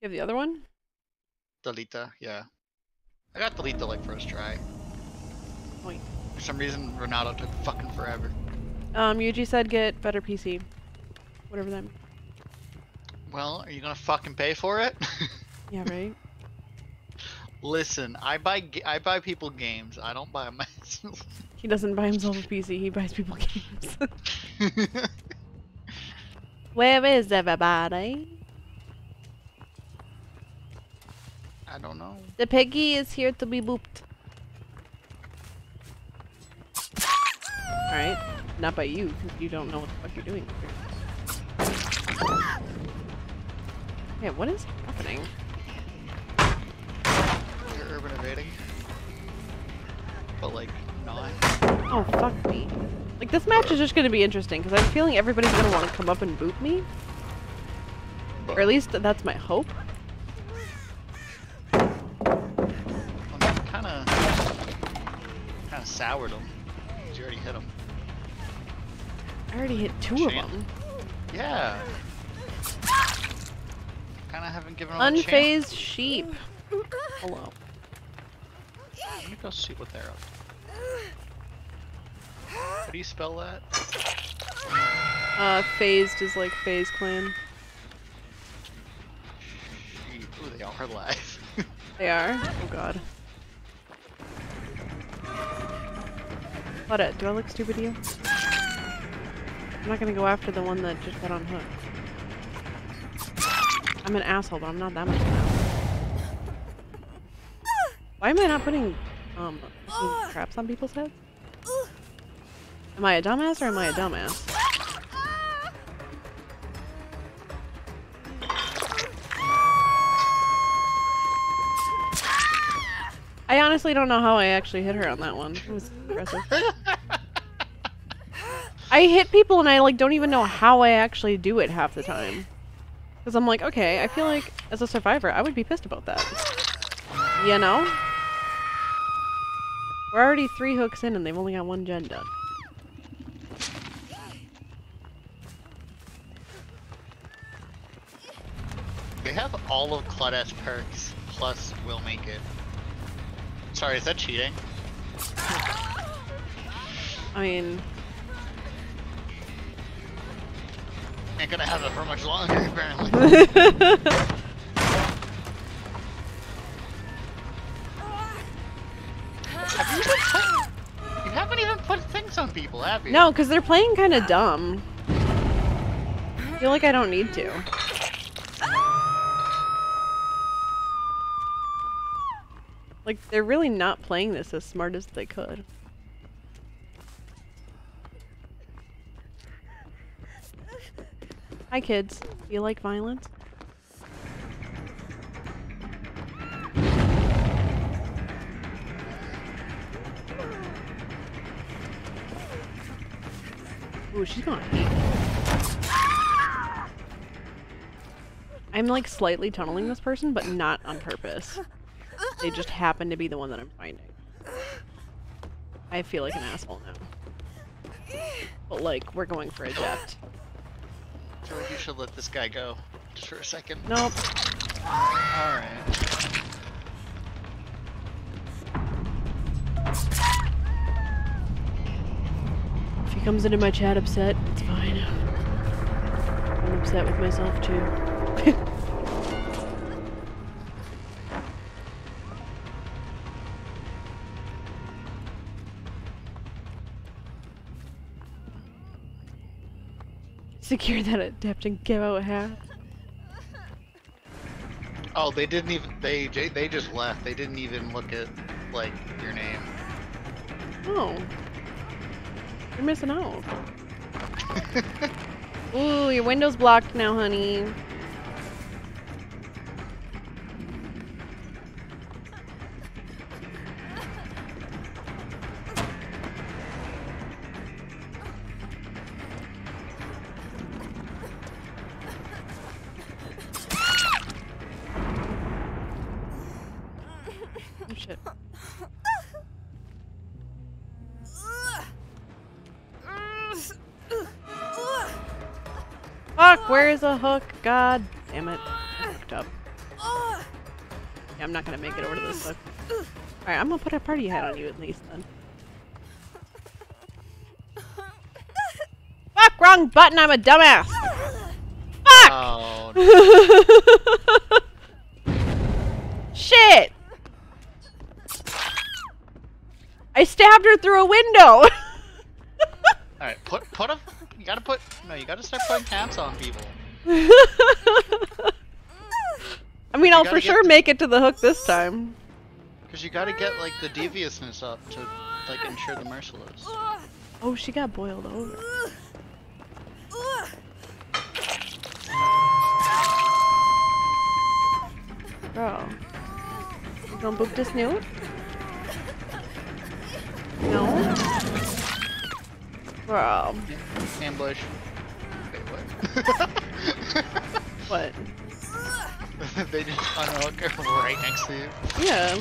You have the other one? Delita, yeah. I got Delita like first try. Point. For some reason, Ronaldo took fucking forever. Um, Yuji said get better PC. Whatever that means. Well, are you gonna fucking pay for it? Yeah, right? Listen, I buy I buy people games. I don't buy myself. he doesn't buy himself a PC, he buys people games. Where is everybody? I don't know. The piggy is here to be booped. Alright. Not by you, because you don't know what the fuck you're doing. Yeah, what is happening? You're urban evading. But like, not. Oh, fuck me. Like, this match is just gonna be interesting, because I'm feeling everybody's gonna want to come up and boot me. Or at least that's my hope. Soured. 'cause You already hit him. I already hit two of them. Yeah. Kind of haven't given chance. Unfazed sheep. Hello. Let me go see what they're up. to. How do you spell that? Uh, phased is like phase clan. Sheep. Ooh, they are alive. They are? Oh god. What it? Do I look stupid to you? I'm not gonna go after the one that just got on hook. I'm an asshole, but I'm not that much of an asshole. Why am I not putting, um, traps on people's heads? Am I a dumbass or am I a dumbass? Honestly don't know how I actually hit her on that one. It was impressive. I hit people and I like don't even know how I actually do it half the time. Cuz I'm like, okay, I feel like as a survivor, I would be pissed about that. You know? We're already 3 hooks in and they've only got one gen done. They have all of Claudette's perks, plus we'll make it. Sorry, is that cheating? I mean, Ain't gonna have it for much longer, apparently. have you put- You haven't even put things on people, have you? no, cuz they're playing kind of dumb. I feel like I don't need to. Like, they're really not playing this as smart as they could. Hi, kids. Do you like violence? Ooh, she's gone. I'm like slightly tunneling this person, but not on purpose. They just happen to be the one that I'm finding. I feel like an asshole now. But like, we're going for a jet. I feel like you should let this guy go. Just for a second. Nope. Alright. If he comes into my chat upset, it's fine. I'm upset with myself too. Secure that adept and give out half. Oh, they didn't even. They they just left. They didn't even look at like your name. Oh. You're missing out. Ooh, your window's blocked now, honey. Where's a hook? God damn it. I fucked up. Yeah, I'm not gonna make it over to this hook. Alright, I'm gonna put a party hat on you at least then. Fuck! Wrong button! I'm a dumbass! Fuck! Oh, Shit! I stabbed her through a window! Alright, put put a you gotta put no, you gotta start putting hats on people. I mean, I'll for sure make it to the hook this time. Cause you gotta get like the deviousness up to like ensure the merciless. Oh, she got boiled over. Bro. You gonna book this new? No? Bro. Ambush. Wait, what? What? they just unhook right next to you. Yeah.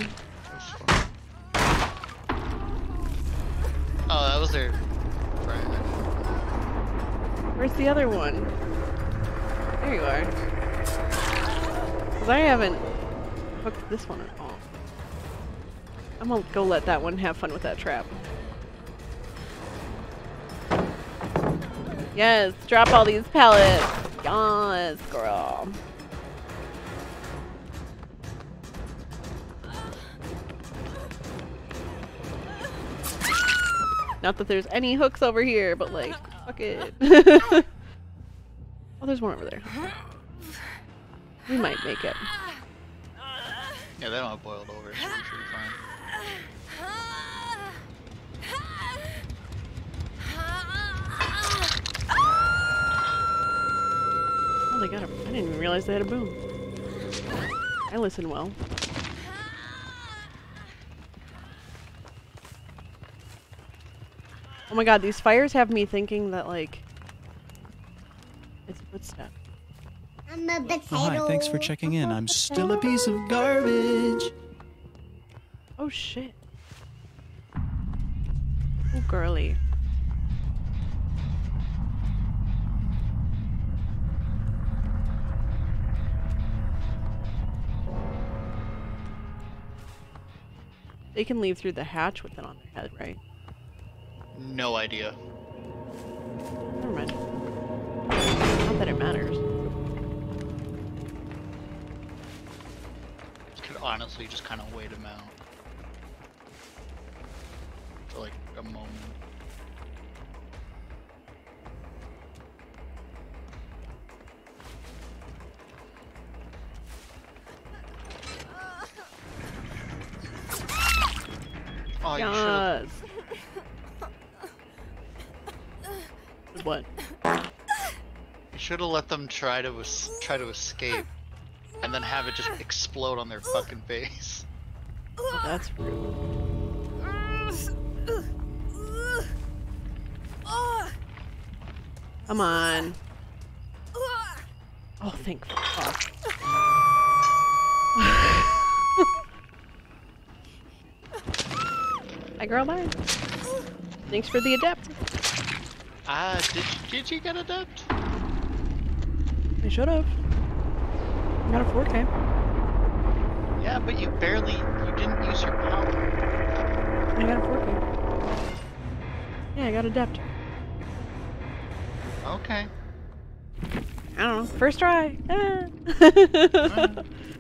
Oh, that was their friend. Where's the other one? There you are. Cause I haven't hooked this one at all. I'm gonna go let that one have fun with that trap. Yes, drop all these pellets. Yes, girl. Not that there's any hooks over here, but like, fuck it. oh, there's one over there. We might make it. Yeah, they don't have boiled over, so we should be fine. Didn't even realize they had a boom. I listen well. Oh my god, these fires have me thinking that, like. It's a footstep. I'm a potato. Oh, hi, thanks for checking in. I'm still a piece of garbage. Oh shit. Oh, girly. They can leave through the hatch with it on their head, right? No idea. Never mind. Not that it matters. Could honestly just kind of wait him out. For like a moment. Oh, you. What? You should have let them try to try to escape, and then have it just explode on their fucking face. Oh, that's rude. Come on. Oh, thank fuck. Hi, girl. Bye. Thanks for the adept. Ah, did did you get adept? I should have. Got a 4K. Yeah, but you barely you didn't use your power. I got a 4K. Yeah, I got adept. Okay. I don't know. First try. Ah.